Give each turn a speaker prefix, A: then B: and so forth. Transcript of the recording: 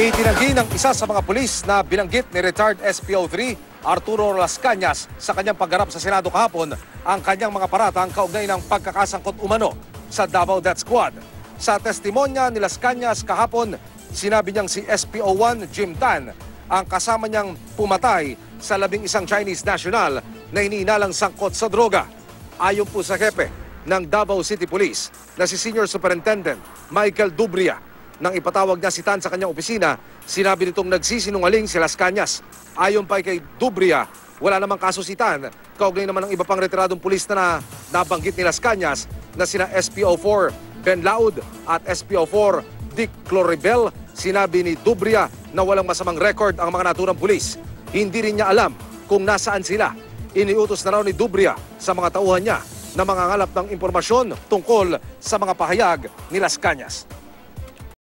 A: Itinanggi ng isa sa mga pulis na binanggit ni retired SPO3 Arturo Las Cañas sa kanyang pagharap sa Senado kahapon ang kanyang mga paratang kaugnay ng pagkakasangkot umano sa Davao Death Squad. Sa testimonya ni Las Cañas kahapon, sinabi niyang si SPO1 Jim Tan ang kasama niyang pumatay sa labing isang Chinese national na iniinalang sangkot sa droga. Ayon po sa hepe ng Davao City Police na si Senior Superintendent Michael Dubria, nang ipatawag niya si Tan sa kanyang opisina, sinabi nitong nagsisinungaling si Las Cañas. Ayon pa kay Dubria, wala namang kaso si Tan. Kaugnay naman ng iba pang retiradong pulis na, na nabanggit ni Las Cañas na sina SPO4 Ben Laud at SPO4 Dick Cloribel. Sinabi ni Dubria na walang masamang record ang mga naturang pulis. Hindi rin niya alam kung nasaan sila. Iniutos na raw ni Dubria sa mga tauhan niya na mangangalap ng impormasyon tungkol sa mga pahayag ni Las Cañas.